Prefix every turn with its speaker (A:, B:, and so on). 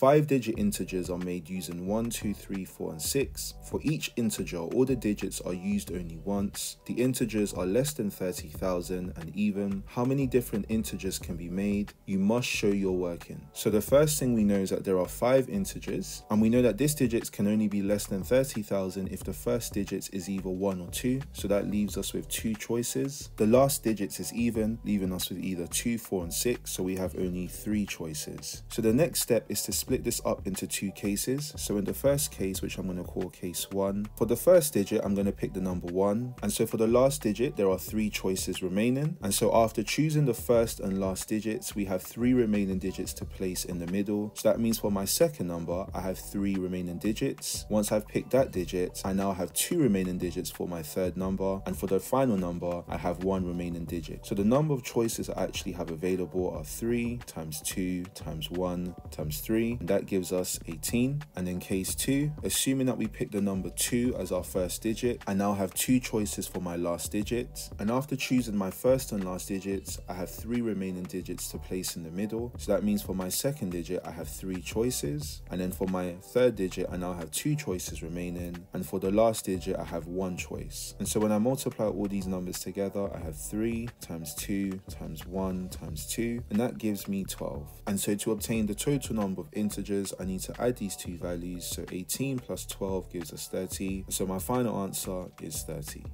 A: Five digit integers are made using 1, 2, 3, 4, and 6. For each integer, all the digits are used only once. The integers are less than 30,000 and even. How many different integers can be made? You must show your working. So the first thing we know is that there are five integers, and we know that this digits can only be less than 30,000 if the first digits is either 1 or 2, so that leaves us with two choices. The last digits is even, leaving us with either 2, 4, and 6, so we have only three choices. So the next step is to split this up into two cases. So in the first case, which I'm going to call case 1, for the first digit, I'm going to pick the number 1, and so for the last digit, there are three choices remaining, and so after choosing the first and last digits, we have three remaining digits to place in the middle. So that means for my second number, I have three remaining digits. Once I've picked that digit, I now have two remaining digits for my third number, and for the final number, I have one remaining digit. So the number of choices I actually have available are 3 times 2 times 1 times 3, and that gives us 18. And in case 2, assuming that we pick the number 2 as our first digit, I now have two choices for my last digit. And after choosing my first and last digits, I have three remaining digits to place in the middle. So that means for my second digit, I have three choices. And then for my third digit, I now have two choices remaining. And for the last digit, I have one choice. And so when I multiply all these numbers together, I have 3 times 2 times 1 times 2, and that gives me 12. And so to obtain the total number of I need to add these two values. So 18 plus 12 gives us 30. So my final answer is 30.